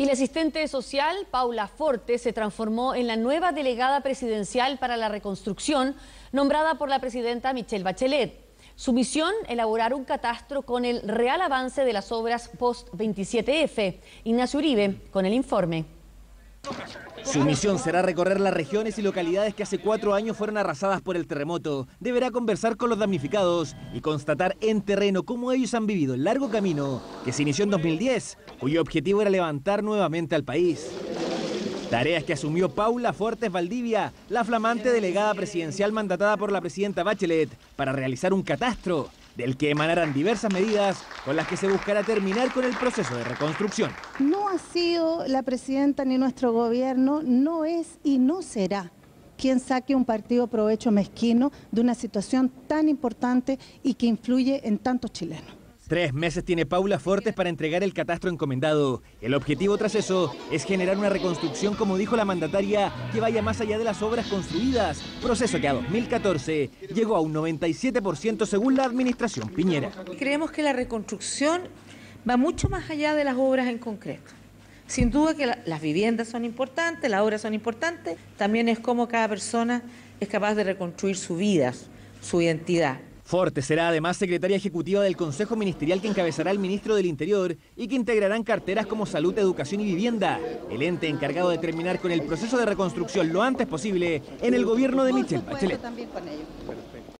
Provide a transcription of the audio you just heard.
Y la asistente social, Paula Forte, se transformó en la nueva delegada presidencial para la reconstrucción, nombrada por la presidenta Michelle Bachelet. Su misión, elaborar un catastro con el real avance de las obras post-27F. Ignacio Uribe, con el informe. Su misión será recorrer las regiones y localidades que hace cuatro años fueron arrasadas por el terremoto. Deberá conversar con los damnificados y constatar en terreno cómo ellos han vivido el largo camino que se inició en 2010, cuyo objetivo era levantar nuevamente al país. Tareas que asumió Paula Fuertes Valdivia, la flamante delegada presidencial mandatada por la presidenta Bachelet, para realizar un catastro del que emanarán diversas medidas con las que se buscará terminar con el proceso de reconstrucción. No ha sido la presidenta ni nuestro gobierno, no es y no será quien saque un partido provecho mezquino de una situación tan importante y que influye en tantos chilenos. Tres meses tiene Paula Fortes para entregar el catastro encomendado. El objetivo tras eso es generar una reconstrucción, como dijo la mandataria, que vaya más allá de las obras construidas, proceso que a 2014 llegó a un 97% según la administración Piñera. Creemos que la reconstrucción va mucho más allá de las obras en concreto. Sin duda que las viviendas son importantes, las obras son importantes, también es como cada persona es capaz de reconstruir su vida, su identidad. Forte será además secretaria ejecutiva del Consejo Ministerial que encabezará el ministro del Interior y que integrarán carteras como Salud, Educación y Vivienda, el ente encargado de terminar con el proceso de reconstrucción lo antes posible en el gobierno de Michelle Bachelet.